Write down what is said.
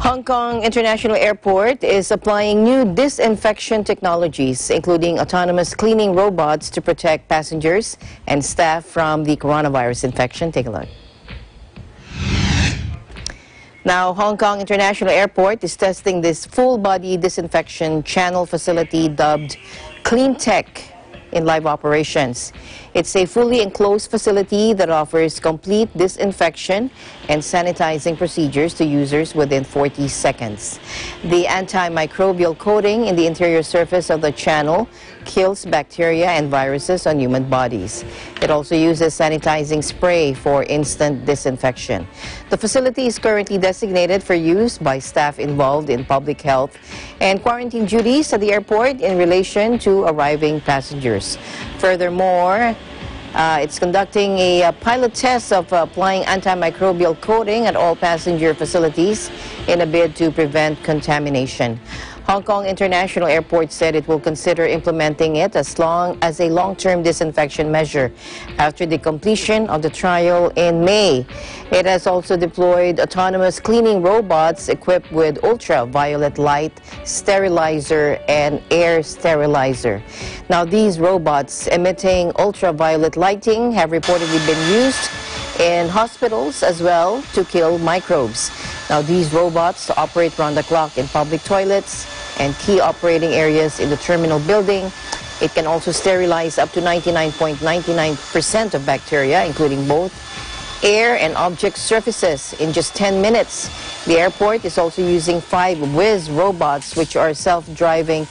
Hong Kong International Airport is applying new disinfection technologies, including autonomous cleaning robots to protect passengers and staff from the coronavirus infection. Take a look. Now, Hong Kong International Airport is testing this full-body disinfection channel facility dubbed Clean Tech in live operations. It's a fully enclosed facility that offers complete disinfection and sanitizing procedures to users within 40 seconds. The antimicrobial coating in the interior surface of the channel kills bacteria and viruses on human bodies. It also uses sanitizing spray for instant disinfection. The facility is currently designated for use by staff involved in public health and quarantine duties at the airport in relation to arriving passengers. Furthermore, uh, it's conducting a, uh, pilot test of uh, applying antimicrobial coating at all passenger facilities in a bid to prevent contamination. Hong Kong International Airport said it will consider implementing it as long as a long-term disinfection measure after the completion of the trial in May. It has also deployed autonomous cleaning robots equipped with ultraviolet light sterilizer and air sterilizer. Now these robots emitting ultraviolet lighting have reportedly been used in hospitals as well to kill microbes. Now these robots operate round the clock in public toilets, and key operating areas in the terminal building. It can also sterilize up to 99.99% of bacteria, including both air and object surfaces in just 10 minutes. The airport is also using five Whiz robots, which are self-driving